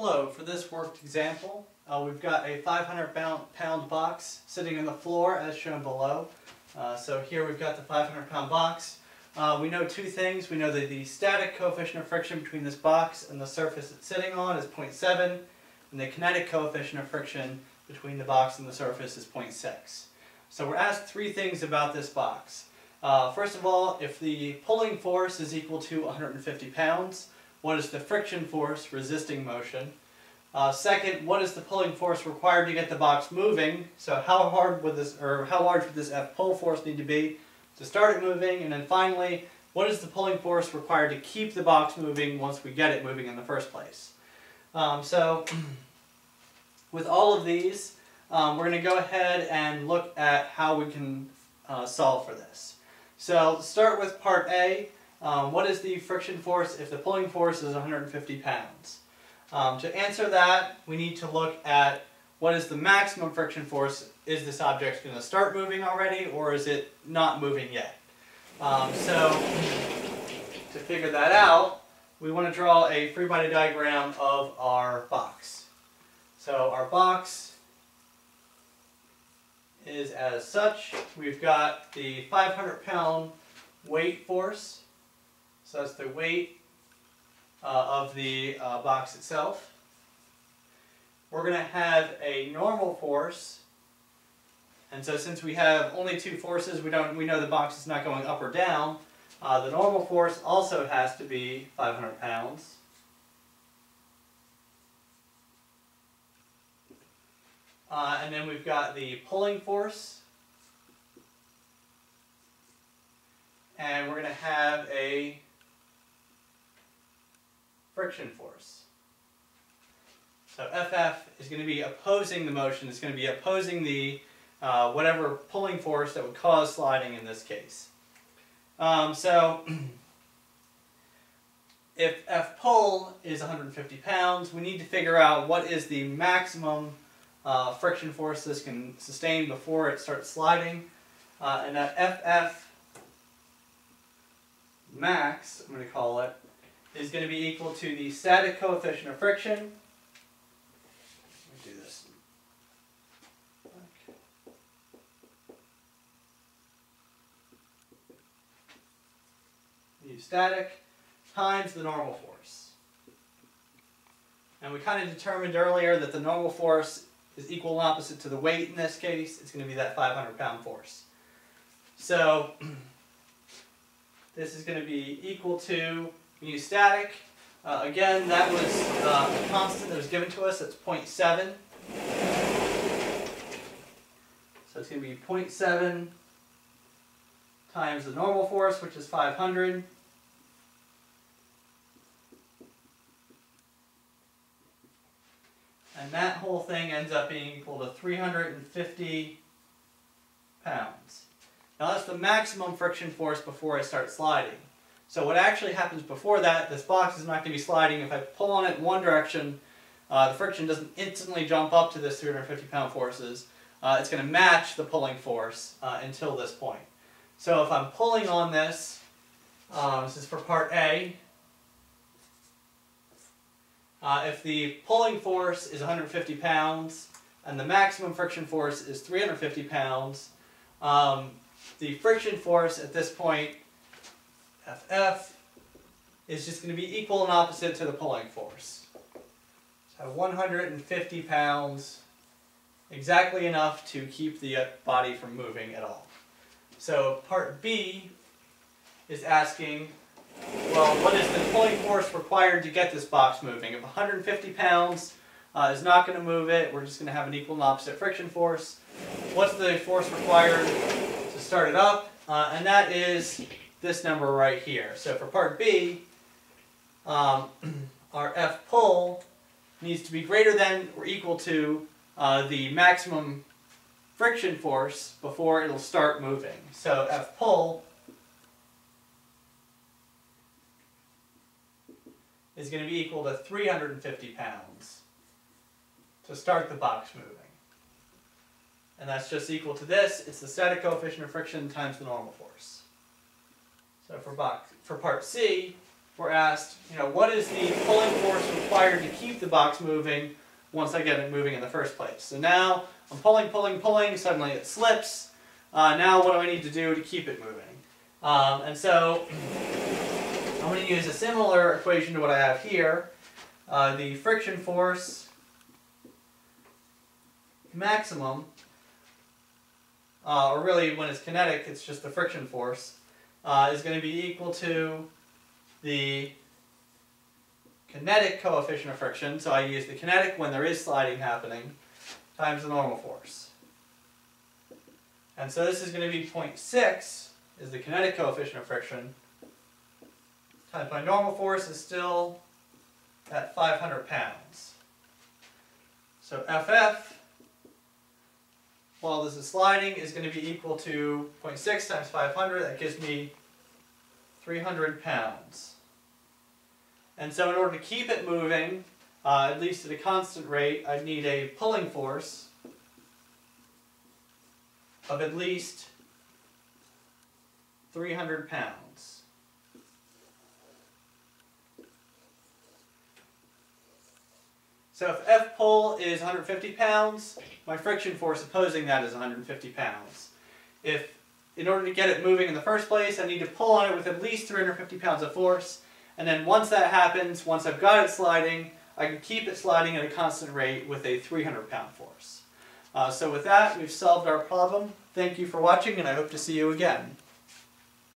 Hello, for this worked example, uh, we've got a 500 pound, box sitting on the floor as shown below. Uh, so here we've got the 500 pound box. Uh, we know two things. We know that the static coefficient of friction between this box and the surface it's sitting on is 0.7, and the kinetic coefficient of friction between the box and the surface is 0.6. So we're asked three things about this box. Uh, first of all, if the pulling force is equal to 150 pounds, what is the friction force resisting motion? Uh, second, what is the pulling force required to get the box moving? So how hard would this, or how large would this F pull force need to be to start it moving? And then finally, what is the pulling force required to keep the box moving once we get it moving in the first place? Um, so with all of these, um, we're going to go ahead and look at how we can uh, solve for this. So start with part A. Um, what is the friction force if the pulling force is 150 pounds? Um, to answer that, we need to look at what is the maximum friction force. Is this object going to start moving already or is it not moving yet? Um, so to figure that out, we want to draw a free body diagram of our box. So our box is as such. We've got the 500 pound weight force. So that's the weight uh, of the uh, box itself. We're going to have a normal force. And so since we have only two forces, we don't we know the box is not going up or down. Uh, the normal force also has to be 500 pounds. Uh, and then we've got the pulling force. And we're going to have a friction force. So FF is going to be opposing the motion. It's going to be opposing the uh, whatever pulling force that would cause sliding in this case. Um, so if F pull is 150 pounds, we need to figure out what is the maximum uh, friction force this can sustain before it starts sliding. Uh, and that FF max, I'm going to call it, is going to be equal to the static coefficient of friction. Let me do this. Mu static times the normal force. And we kind of determined earlier that the normal force is equal and opposite to the weight in this case. It's going to be that 500 pound force. So this is going to be equal to mu static. Uh, again, that was uh, a constant that was given to us. That's 0.7. So it's going to be 0.7 times the normal force, which is 500. And that whole thing ends up being equal to 350 pounds. Now that's the maximum friction force before I start sliding. So what actually happens before that, this box is not going to be sliding. If I pull on it in one direction, uh, the friction doesn't instantly jump up to this 350 pound forces. Uh, it's going to match the pulling force uh, until this point. So if I'm pulling on this, um, this is for part A, uh, if the pulling force is 150 pounds and the maximum friction force is 350 pounds, um, the friction force at this point, FF, is just going to be equal and opposite to the pulling force. So 150 pounds, exactly enough to keep the body from moving at all. So part B is asking well, what is the pulling force required to get this box moving? If 150 pounds uh, is not going to move it, we're just going to have an equal and opposite friction force. What's the force required to start it up? Uh, and that is this number right here. So for part B, um, our F pull needs to be greater than or equal to uh, the maximum friction force before it'll start moving. So F pull is going to be equal to 350 pounds to start the box moving. And that's just equal to this. It's the static coefficient of friction times the normal force. So for, box, for part C, we're asked, you know, what is the pulling force required to keep the box moving once I get it moving in the first place? So now I'm pulling, pulling, pulling, suddenly it slips. Uh, now what do I need to do to keep it moving? Um, and so I'm going to use a similar equation to what I have here. Uh, the friction force maximum, uh, or really when it's kinetic, it's just the friction force, uh, is going to be equal to the kinetic coefficient of friction, so I use the kinetic when there is sliding happening, times the normal force. And so this is going to be 0.6 is the kinetic coefficient of friction, times my normal force is still at 500 pounds. So FF, while this is sliding, is going to be equal to 0.6 times 500. That gives me 300 pounds. And so in order to keep it moving, uh, at least at a constant rate, I'd need a pulling force of at least 300 pounds. So if F pull is 150 pounds, my friction force opposing that is 150 pounds. If, in order to get it moving in the first place, I need to pull on it with at least 350 pounds of force, and then once that happens, once I've got it sliding, I can keep it sliding at a constant rate with a 300 pound force. Uh, so with that, we've solved our problem. Thank you for watching, and I hope to see you again.